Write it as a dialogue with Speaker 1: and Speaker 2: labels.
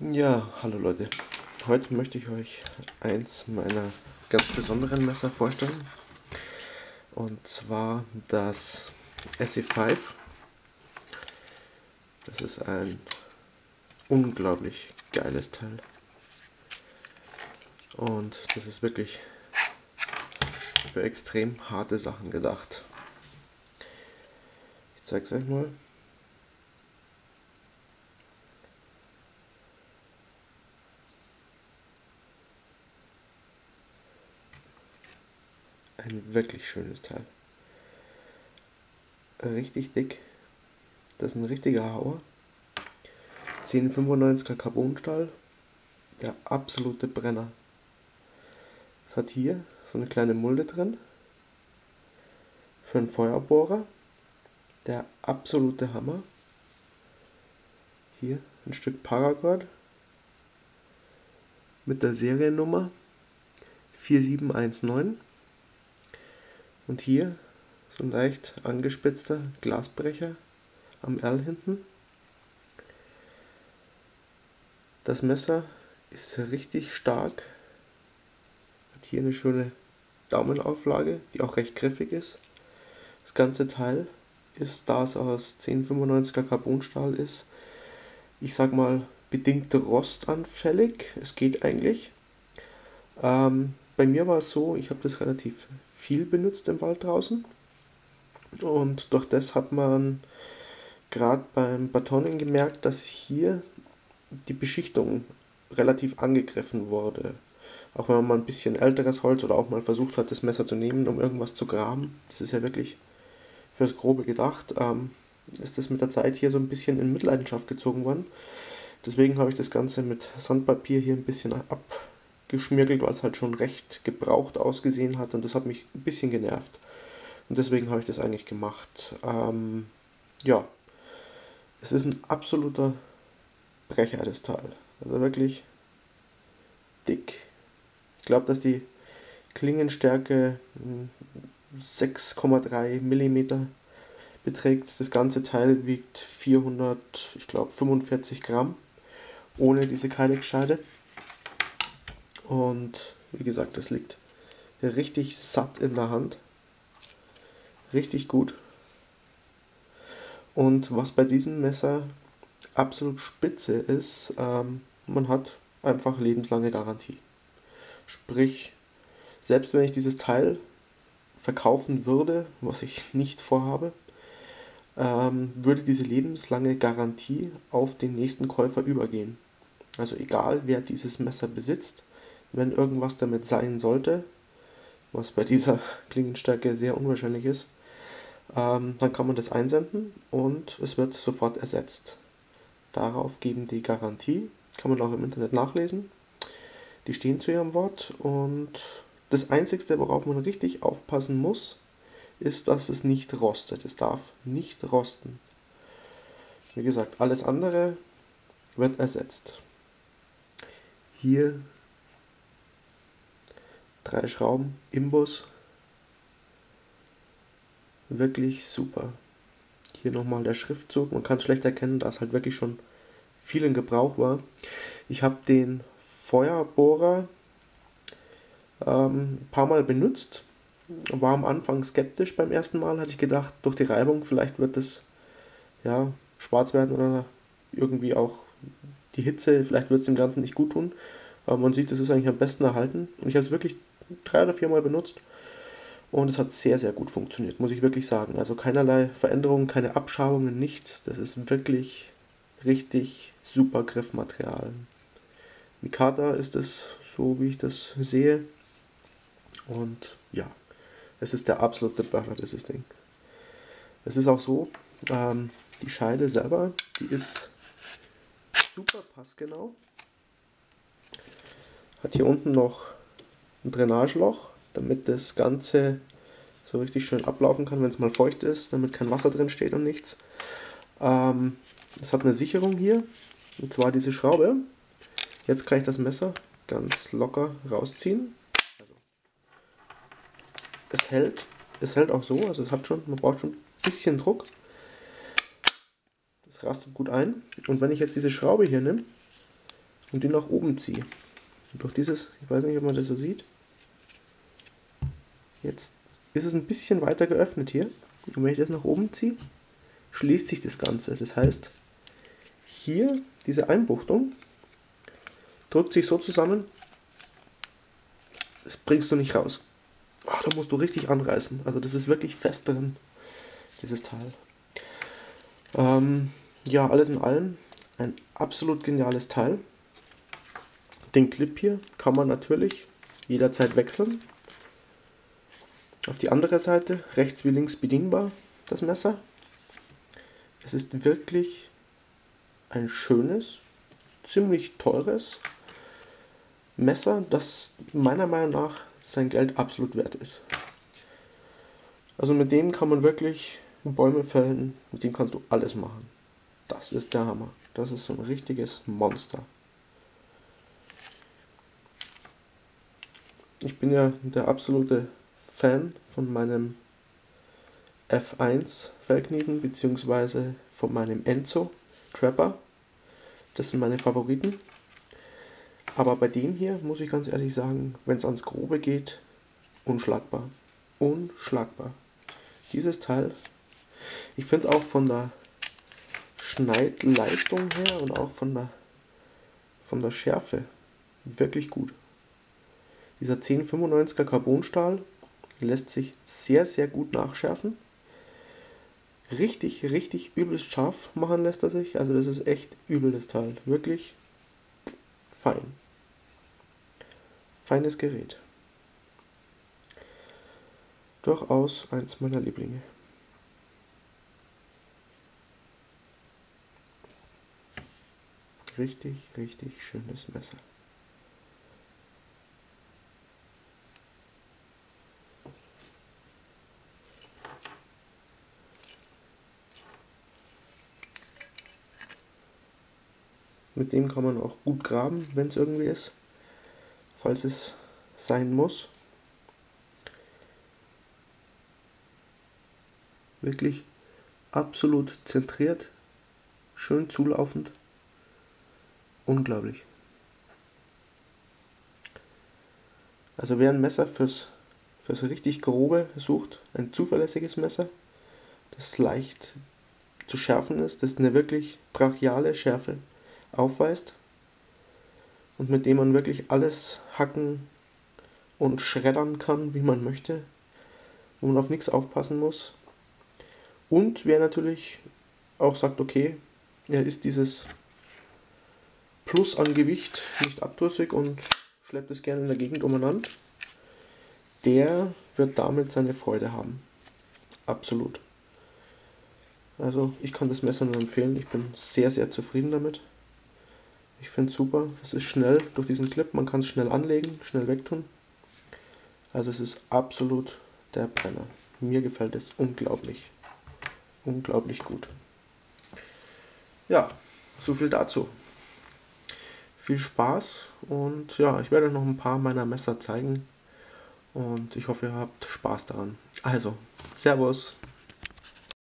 Speaker 1: Ja, hallo Leute. Heute möchte ich euch eins meiner ganz besonderen Messer vorstellen. Und zwar das SE5. Das ist ein unglaublich geiles Teil. Und das ist wirklich für extrem harte Sachen gedacht. Ich zeige es euch mal. Ein wirklich schönes Teil. Richtig dick. Das ist ein richtiger Hauer. 1095er Carbonstahl. Der absolute Brenner. Es hat hier so eine kleine Mulde drin. Für einen Feuerbohrer. Der absolute Hammer. Hier ein Stück Paracord mit der Seriennummer 4719. Und hier so ein leicht angespitzter Glasbrecher am Erl hinten. Das Messer ist richtig stark. Hat hier eine schöne Daumenauflage, die auch recht griffig ist. Das ganze Teil ist, da es aus 1095er Carbonstahl ist, ich sag mal, bedingt rostanfällig. Es geht eigentlich. Ähm, bei mir war es so, ich habe das relativ viel benutzt im Wald draußen. Und durch das hat man gerade beim Batonen gemerkt, dass hier die Beschichtung relativ angegriffen wurde. Auch wenn man mal ein bisschen älteres Holz oder auch mal versucht hat, das Messer zu nehmen, um irgendwas zu graben. Das ist ja wirklich fürs Grobe gedacht. Ähm, ist das mit der Zeit hier so ein bisschen in Mitleidenschaft gezogen worden. Deswegen habe ich das Ganze mit Sandpapier hier ein bisschen ab geschmirgelt, weil es halt schon recht gebraucht ausgesehen hat und das hat mich ein bisschen genervt. Und deswegen habe ich das eigentlich gemacht. Ähm, ja, es ist ein absoluter Brecher, das Teil. Also wirklich dick. Ich glaube, dass die Klingenstärke 6,3 mm beträgt. Das ganze Teil wiegt 400, ich glaube 45 Gramm ohne diese Keiligscheide. Und wie gesagt, das liegt richtig satt in der Hand. Richtig gut. Und was bei diesem Messer absolut spitze ist, ähm, man hat einfach lebenslange Garantie. Sprich, selbst wenn ich dieses Teil verkaufen würde, was ich nicht vorhabe, ähm, würde diese lebenslange Garantie auf den nächsten Käufer übergehen. Also egal wer dieses Messer besitzt, wenn irgendwas damit sein sollte, was bei dieser Klingenstärke sehr unwahrscheinlich ist, ähm, dann kann man das einsenden und es wird sofort ersetzt. Darauf geben die Garantie, kann man auch im Internet nachlesen. Die stehen zu ihrem Wort und das Einzige, worauf man richtig aufpassen muss, ist, dass es nicht rostet. Es darf nicht rosten. Wie gesagt, alles andere wird ersetzt. Hier drei Schrauben, Imbus. Wirklich super. Hier nochmal der Schriftzug. Man kann es schlecht erkennen, da es halt wirklich schon viel in Gebrauch war. Ich habe den Feuerbohrer ähm, paar Mal benutzt. War am Anfang skeptisch beim ersten Mal. Hatte ich gedacht, durch die Reibung vielleicht wird es ja, schwarz werden oder irgendwie auch die Hitze. Vielleicht wird es dem Ganzen nicht gut tun. Aber man sieht, es ist eigentlich am besten erhalten. Und ich habe es wirklich drei oder vier Mal benutzt. Und es hat sehr, sehr gut funktioniert, muss ich wirklich sagen. Also keinerlei Veränderungen, keine Abschabungen, nichts. Das ist wirklich richtig super Griffmaterial. Mikata ist es, so wie ich das sehe. Und ja, es ist der absolute Burner, dieses Ding. Es ist auch so, ähm, die Scheide selber, die ist super passgenau. Hat hier unten noch ein Drainageloch, damit das Ganze so richtig schön ablaufen kann, wenn es mal feucht ist, damit kein Wasser drin steht und nichts. Ähm, es hat eine Sicherung hier, und zwar diese Schraube. Jetzt kann ich das Messer ganz locker rausziehen. Also, es hält, es hält auch so, also es hat schon, man braucht schon ein bisschen Druck. Es rastet gut ein. Und wenn ich jetzt diese Schraube hier nehme und die nach oben ziehe. Durch dieses, ich weiß nicht, ob man das so sieht, jetzt ist es ein bisschen weiter geöffnet hier. Und wenn ich das nach oben ziehe, schließt sich das Ganze. Das heißt, hier diese Einbuchtung drückt sich so zusammen, das bringst du nicht raus. Oh, da musst du richtig anreißen. Also das ist wirklich fest drin, dieses Teil. Ähm, ja, alles in allem ein absolut geniales Teil. Den Clip hier kann man natürlich jederzeit wechseln. Auf die andere Seite, rechts wie links bedienbar, das Messer. Es ist wirklich ein schönes, ziemlich teures Messer, das meiner Meinung nach sein Geld absolut wert ist. Also mit dem kann man wirklich Bäume fällen, mit dem kannst du alles machen. Das ist der Hammer. Das ist so ein richtiges Monster. Ich bin ja der absolute Fan von meinem F1 Fellknieven bzw. von meinem Enzo Trapper. Das sind meine Favoriten. Aber bei dem hier muss ich ganz ehrlich sagen, wenn es ans Grobe geht, unschlagbar. Unschlagbar. Dieses Teil, ich finde auch von der Schneidleistung her und auch von der, von der Schärfe wirklich gut. Dieser 1095er Carbonstahl lässt sich sehr, sehr gut nachschärfen. Richtig, richtig übelst scharf machen lässt er sich. Also das ist echt übel das Teil. Wirklich fein. Feines Gerät. Durchaus eins meiner Lieblinge. Richtig, richtig schönes Messer. Mit dem kann man auch gut graben, wenn es irgendwie ist falls es sein muss. Wirklich absolut zentriert, schön zulaufend, unglaublich. Also wer ein Messer fürs, fürs richtig grobe sucht, ein zuverlässiges Messer, das leicht zu schärfen ist, das eine wirklich brachiale Schärfe aufweist, und mit dem man wirklich alles hacken und schreddern kann, wie man möchte, wo man auf nichts aufpassen muss. Und wer natürlich auch sagt, okay, er ist dieses Plus an Gewicht nicht abdrüssig und schleppt es gerne in der Gegend umeinander, der wird damit seine Freude haben. Absolut. Also ich kann das Messer nur empfehlen, ich bin sehr, sehr zufrieden damit. Ich finde es super. Es ist schnell durch diesen Clip. Man kann es schnell anlegen, schnell wegtun. Also es ist absolut der Brenner. Mir gefällt es unglaublich. Unglaublich gut. Ja, so viel dazu. Viel Spaß und ja, ich werde noch ein paar meiner Messer zeigen und ich hoffe, ihr habt Spaß daran. Also, Servus.